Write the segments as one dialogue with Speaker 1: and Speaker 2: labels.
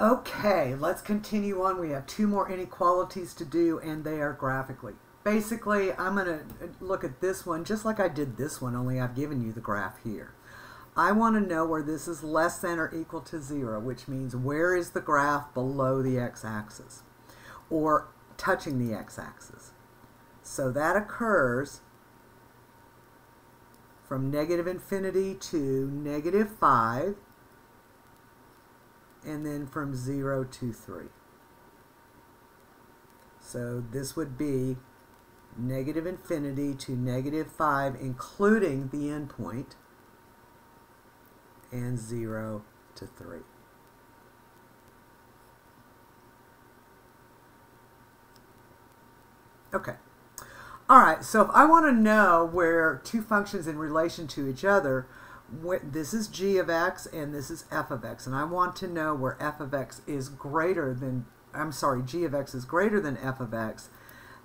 Speaker 1: Okay, let's continue on. We have two more inequalities to do, and they are graphically. Basically, I'm going to uh, look at this one just like I did this one, only I've given you the graph here. I want to know where this is less than or equal to 0, which means where is the graph below the x-axis or touching the x-axis. So that occurs from negative infinity to negative 5 and then from 0 to 3. So this would be negative infinity to negative 5 including the endpoint and 0 to 3. Okay. All right, so if I want to know where two functions in relation to each other, this is g of x and this is f of x, and I want to know where f of x is greater than, I'm sorry, g of x is greater than f of x,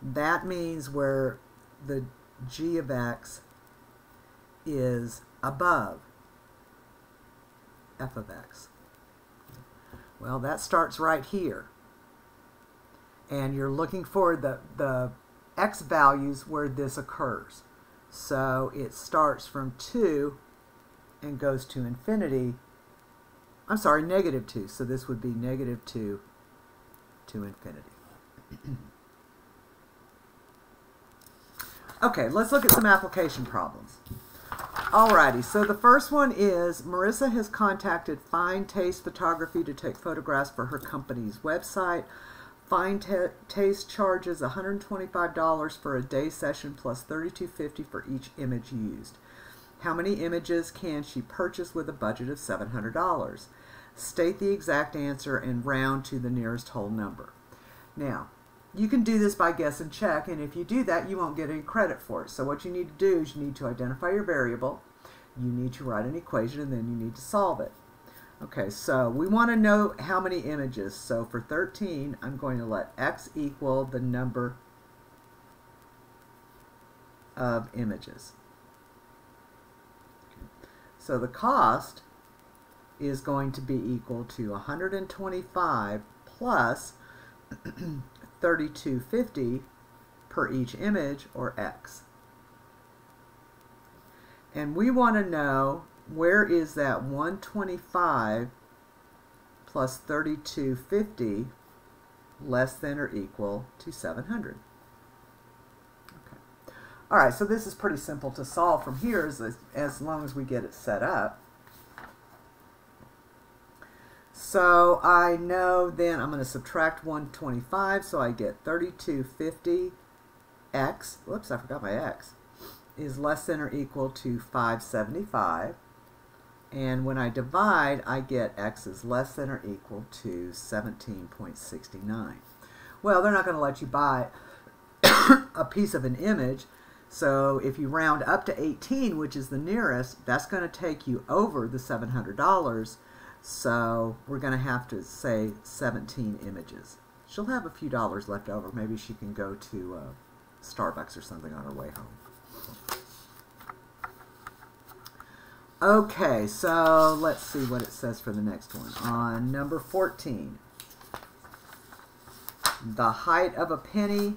Speaker 1: that means where the g of x is above f of x. Well, that starts right here. And you're looking for the, the x values where this occurs. So it starts from 2 and goes to infinity. I'm sorry, negative 2. So this would be negative 2 to infinity. okay, let's look at some application problems. Alrighty, so the first one is Marissa has contacted Fine Taste Photography to take photographs for her company's website. Fine Taste charges $125 for a day session plus $32.50 for each image used. How many images can she purchase with a budget of $700? State the exact answer and round to the nearest whole number. Now, you can do this by guess and check, and if you do that, you won't get any credit for it. So what you need to do is you need to identify your variable, you need to write an equation, and then you need to solve it. Okay, so we want to know how many images. So for 13, I'm going to let x equal the number of images. So the cost is going to be equal to 125 plus 3250 per each image, or x. And we want to know where is that 125 plus 3250 less than or equal to 700. All right, so this is pretty simple to solve from here as, as long as we get it set up. So I know then I'm going to subtract 125, so I get 3250 x, whoops, I forgot my x, is less than or equal to 575. And when I divide, I get x is less than or equal to 17.69. Well, they're not going to let you buy a piece of an image, so if you round up to 18, which is the nearest, that's going to take you over the $700, so we're going to have to say 17 images. She'll have a few dollars left over. Maybe she can go to uh, Starbucks or something on her way home. Okay, so let's see what it says for the next one. On number 14, the height of a penny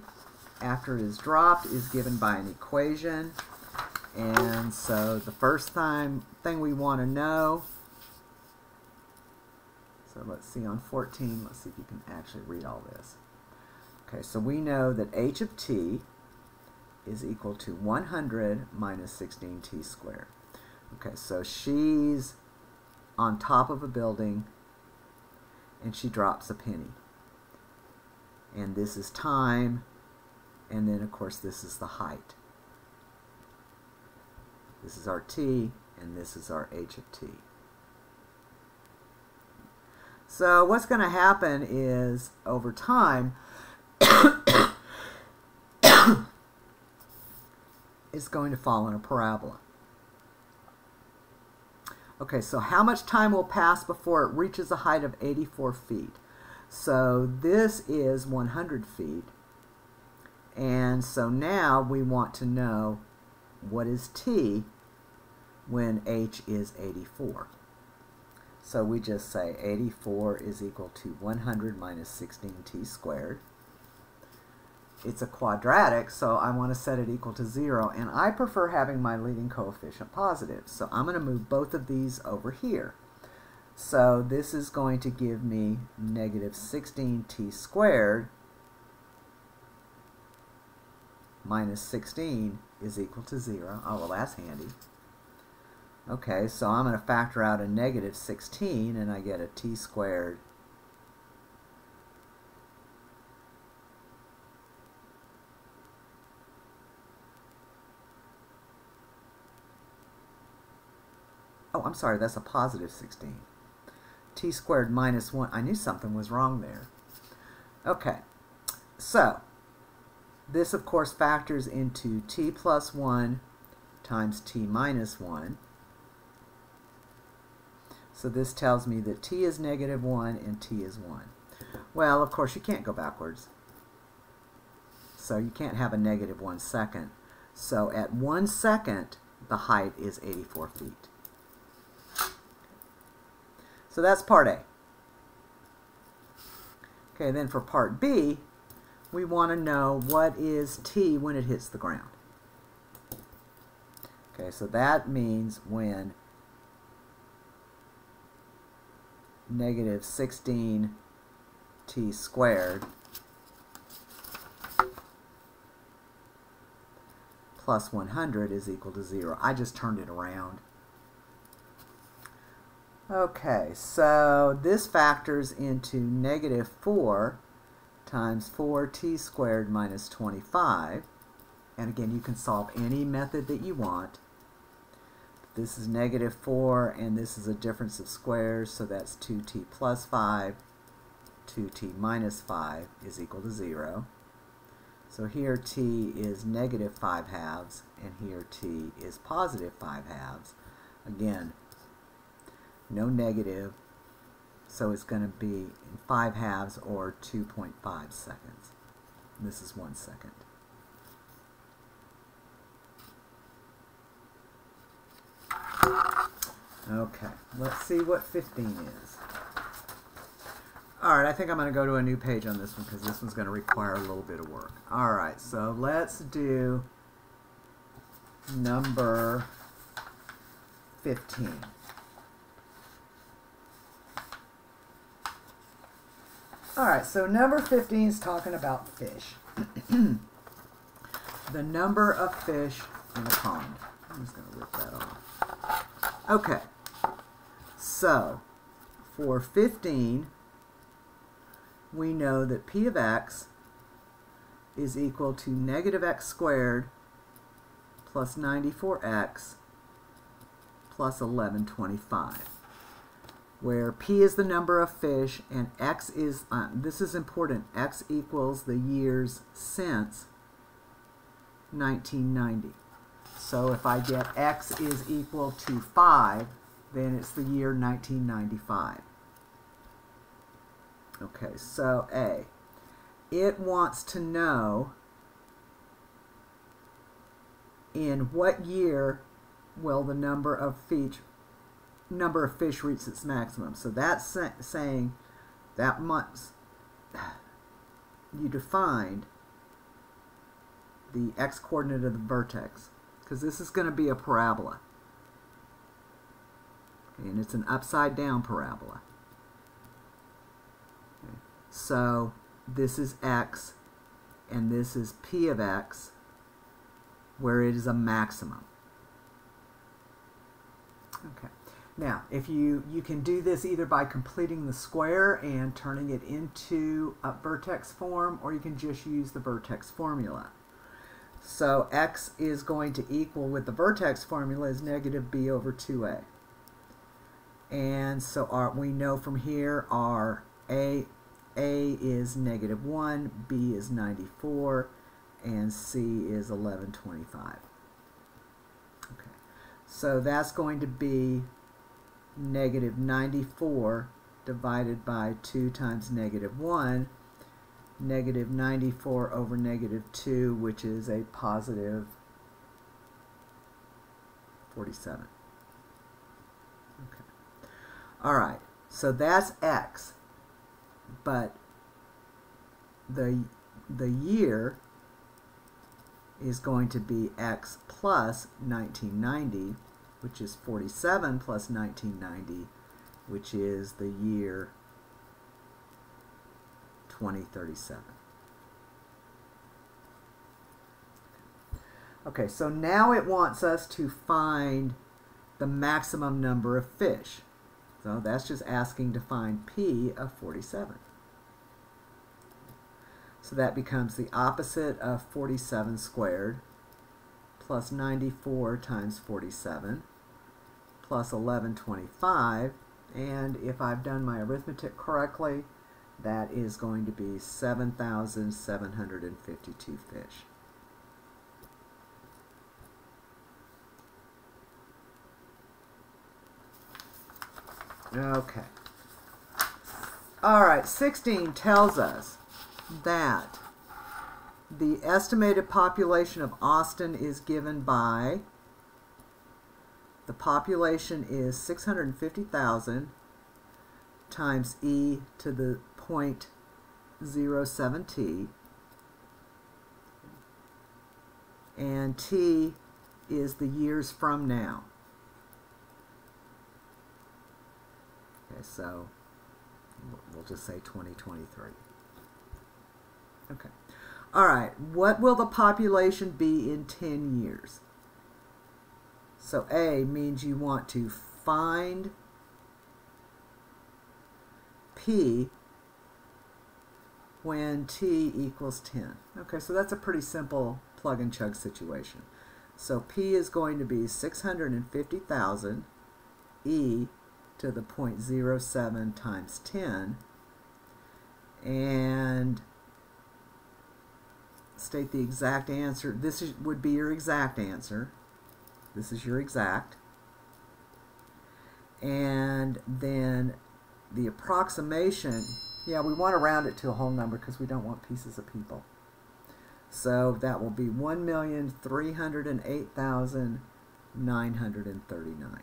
Speaker 1: after it is dropped is given by an equation. And so the first time thing we want to know so let's see on 14, let's see if you can actually read all this. Okay, so we know that h of t is equal to 100 minus 16t squared. Okay, so she's on top of a building and she drops a penny. And this is time, and then of course this is the height. This is our t, and this is our h of t. So what's going to happen is over time, it's going to fall in a parabola. Okay, so how much time will pass before it reaches a height of 84 feet? So this is 100 feet. And so now we want to know what is t when h is 84. So we just say 84 is equal to 100 minus 16t squared. It's a quadratic, so I want to set it equal to 0, and I prefer having my leading coefficient positive. So I'm going to move both of these over here. So this is going to give me negative 16t squared minus 16 is equal to 0. Oh, well, that's handy. Okay, so I'm going to factor out a negative 16, and I get a t squared Oh, I'm sorry, that's a positive 16. t squared minus 1. I knew something was wrong there. Okay, so this, of course, factors into t plus 1 times t minus 1. So this tells me that t is negative 1 and t is 1. Well, of course, you can't go backwards. So you can't have a negative 1 second. So at 1 second, the height is 84 feet. So that's part A. Okay, then for part B, we want to know what is t when it hits the ground. Okay, so that means when negative 16 t squared plus 100 is equal to 0. I just turned it around. Okay, so this factors into negative 4 times 4t squared minus 25. And again, you can solve any method that you want. This is negative 4, and this is a difference of squares, so that's 2t plus 5. 2t minus 5 is equal to 0. So here t is negative 5 halves, and here t is positive 5 halves. Again, no negative, so it's going to be 5 halves or 2.5 seconds. This is 1 second. Okay, let's see what 15 is. Alright, I think I'm going to go to a new page on this one because this one's going to require a little bit of work. Alright, so let's do number 15. All right, so number 15 is talking about fish. the number of fish in a pond. I'm just going to rip that off. Okay, so for 15, we know that p of x is equal to negative x squared plus 94x plus 1125 where P is the number of fish and X is, uh, this is important, X equals the years since 1990. So if I get X is equal to 5, then it's the year 1995. Okay, so A. It wants to know in what year will the number of fish number of fish reaches its maximum. So that's saying that month you defined the x-coordinate of the vertex because this is going to be a parabola. Okay, and it's an upside down parabola. Okay. So this is x and this is p of x where it is a maximum. Okay. Now, if you, you can do this either by completing the square and turning it into a vertex form, or you can just use the vertex formula. So x is going to equal, with the vertex formula, is negative b over 2a. And so our, we know from here our a, a is negative 1, b is 94, and c is 1125. Okay, so that's going to be negative 94 divided by 2 times negative 1, negative 94 over negative 2, which is a positive 47. Okay. All right, so that's x, but the, the year is going to be x plus 1990, which is 47 plus 1990, which is the year 2037. Okay, so now it wants us to find the maximum number of fish. So that's just asking to find P of 47. So that becomes the opposite of 47 squared plus 94 times 47 plus 1125. And if I've done my arithmetic correctly, that is going to be 7,752 fish. Okay. All right, 16 tells us that the estimated population of Austin is given by the population is 650,000 times e to the 0.07t and t is the years from now. Okay, so we'll just say 2023. Okay. All right, what will the population be in 10 years? So A means you want to find P when T equals 10. Okay, so that's a pretty simple plug and chug situation. So P is going to be 650,000 E to the 0.07 times 10 and state the exact answer. This is, would be your exact answer. This is your exact. And then the approximation, yeah, we want to round it to a whole number because we don't want pieces of people. So that will be 1,308,939.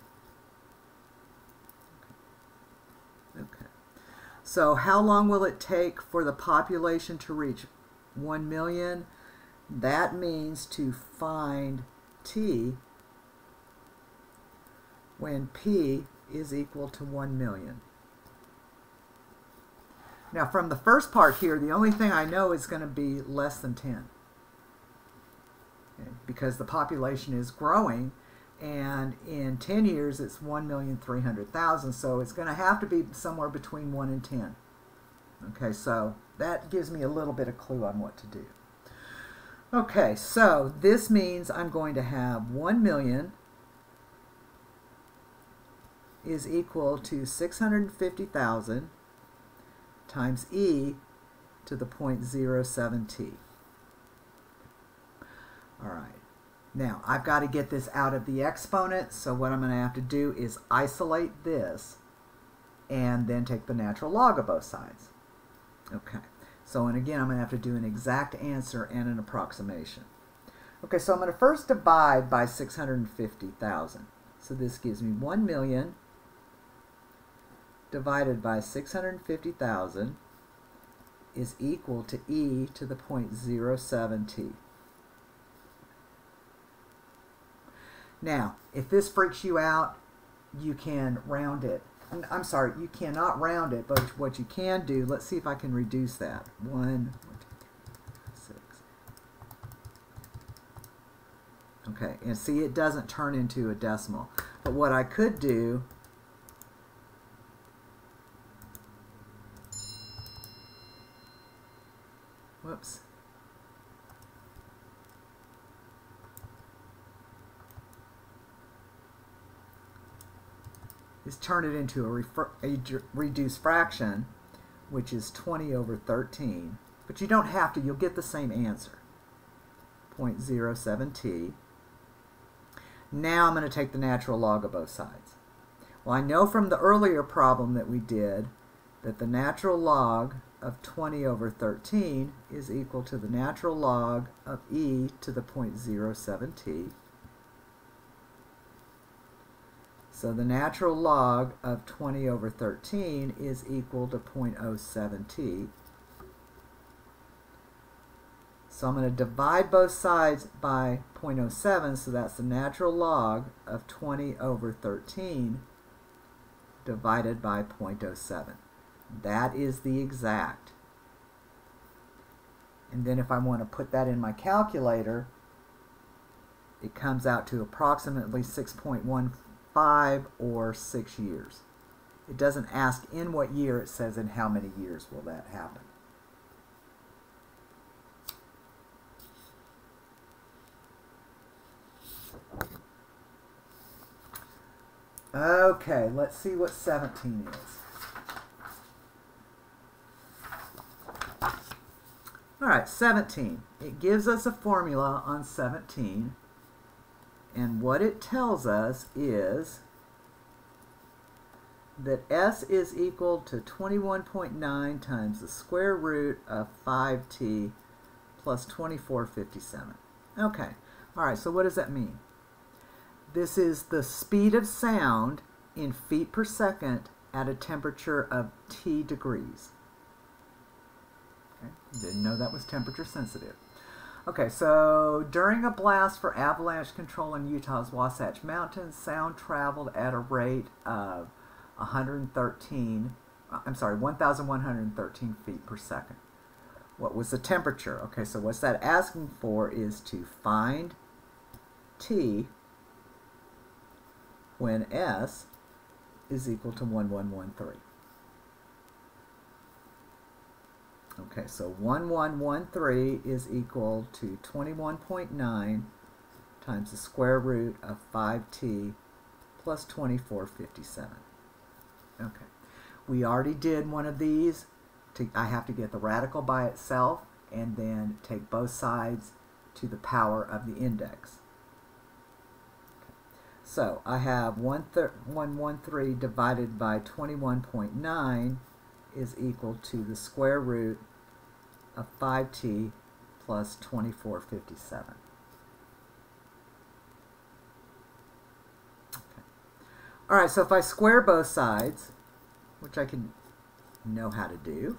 Speaker 1: Okay. So how long will it take for the population to reach 1 million? That means to find T when P is equal to 1 million. Now from the first part here, the only thing I know is going to be less than 10. Okay, because the population is growing and in 10 years it's 1,300,000 so it's going to have to be somewhere between 1 and 10 okay so that gives me a little bit of clue on what to do. Okay so this means I'm going to have 1 million is equal to 650,000 times e to the 0.07t all right. Now, I've got to get this out of the exponent, so what I'm going to have to do is isolate this and then take the natural log of both sides. Okay, so and again, I'm going to have to do an exact answer and an approximation. Okay, so I'm going to first divide by 650,000. So this gives me 1 million divided by 650,000 is equal to e to the 0.07t. Now, if this freaks you out, you can round it. I'm sorry, you cannot round it, but what you can do, let's see if I can reduce that. One, six. Okay, and see it doesn't turn into a decimal. But what I could do whoops, is turn it into a, a reduced fraction, which is 20 over 13. But you don't have to, you'll get the same answer. 0.07t. Now I'm going to take the natural log of both sides. Well, I know from the earlier problem that we did that the natural log of 20 over 13 is equal to the natural log of e to the 0.07t. So the natural log of 20 over 13 is equal to 0.07t. So I'm going to divide both sides by 0.07, so that's the natural log of 20 over 13 divided by 0.07. That is the exact. And then if I want to put that in my calculator, it comes out to approximately 6.15 or 6 years. It doesn't ask in what year, it says in how many years will that happen. Okay, let's see what 17 is. All right, 17. It gives us a formula on 17. And what it tells us is that S is equal to 21.9 times the square root of 5t plus 2457. Okay, all right, so what does that mean? This is the speed of sound in feet per second at a temperature of T degrees. Okay. Didn't know that was temperature sensitive. Okay, so during a blast for avalanche control in Utah's Wasatch Mountains, sound traveled at a rate of 113, uh, I'm sorry, 1,113 feet per second. What was the temperature? Okay, so what's that asking for is to find T when S is equal to 1113. Okay, so 1113 is equal to 21.9 times the square root of 5t plus 2457. Okay, we already did one of these. To, I have to get the radical by itself and then take both sides to the power of the index. So I have 113 divided by 21.9 is equal to the square root of 5t plus 2457. Okay. All right, so if I square both sides, which I can know how to do,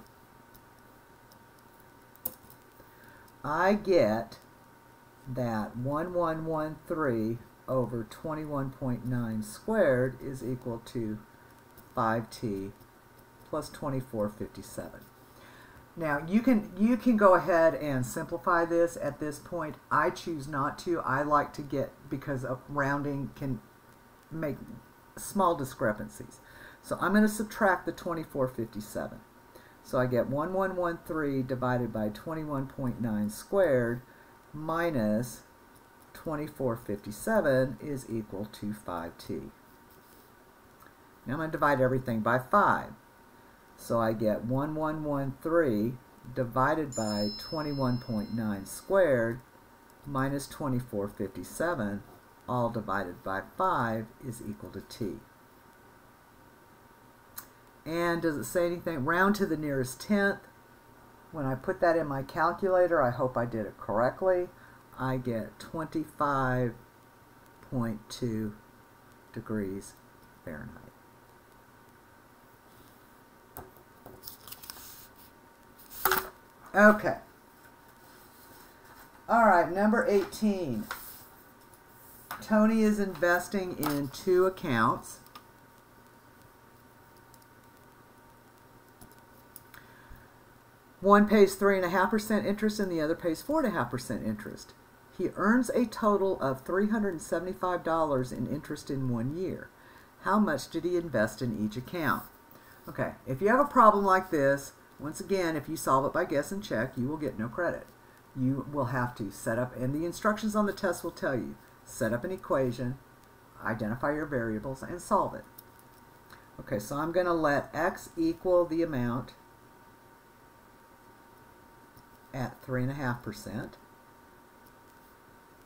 Speaker 1: I get that 1113 over 21.9 squared is equal to 5t plus 2457. Now you can you can go ahead and simplify this at this point. I choose not to. I like to get because rounding can make small discrepancies. So I'm going to subtract the 2457. So I get 1113 divided by 21.9 squared minus 2457 is equal to 5t. Now I'm going to divide everything by 5. So I get 1113 divided by 21.9 squared minus 2457 all divided by 5 is equal to t. And does it say anything? Round to the nearest tenth. When I put that in my calculator, I hope I did it correctly. I get 25.2 degrees Fahrenheit. Okay. All right, number 18. Tony is investing in two accounts. One pays 3.5% interest and the other pays 4.5% interest. He earns a total of $375 in interest in one year. How much did he invest in each account? Okay, if you have a problem like this, once again, if you solve it by guess and check, you will get no credit. You will have to set up, and the instructions on the test will tell you, set up an equation, identify your variables, and solve it. Okay, so I'm going to let x equal the amount at 3.5%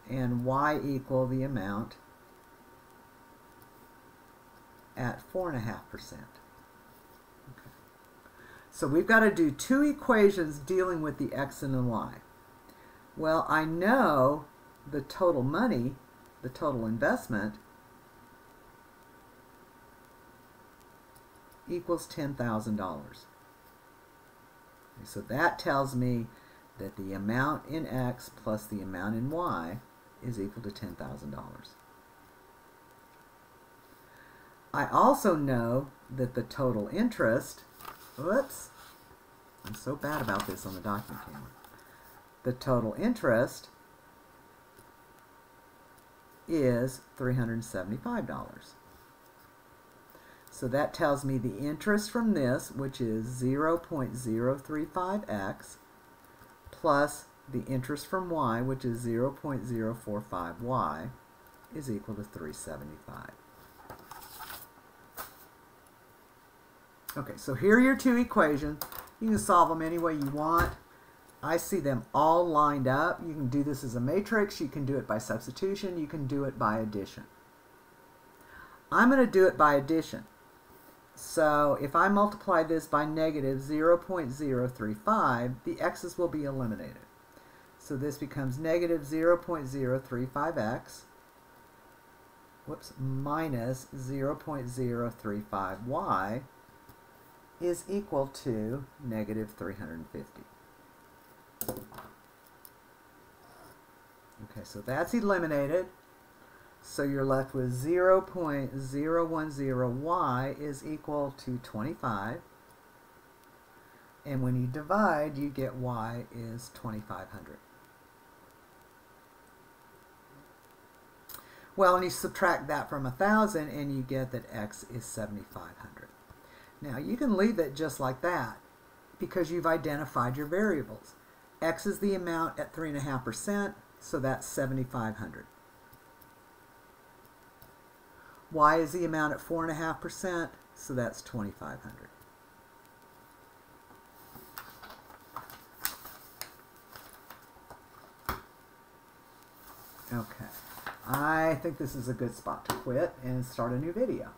Speaker 1: and y equal the amount at 4.5%. So we've got to do two equations dealing with the x and the y. Well, I know the total money, the total investment, equals $10,000. So that tells me that the amount in X plus the amount in Y is equal to $10,000. I also know that the total interest, whoops, I'm so bad about this on the document camera. The total interest is $375. So that tells me the interest from this, which is 0.035x, plus the interest from y, which is 0.045y, is equal to 375. Okay, so here are your two equations. You can solve them any way you want. I see them all lined up. You can do this as a matrix. You can do it by substitution. You can do it by addition. I'm going to do it by addition. So if I multiply this by negative 0.035, the x's will be eliminated. So this becomes negative 0.035x whoops, minus 0.035y is equal to negative 350. Okay, so that's eliminated. So you're left with 0.010y is equal to 25. And when you divide, you get y is 2500. Well, and you subtract that from 1,000 and you get that x is 7,500. Now, you can leave it just like that because you've identified your variables. x is the amount at 3.5%, so that's 7,500. Y is the amount at 4.5%, so that's 2,500. Okay, I think this is a good spot to quit and start a new video.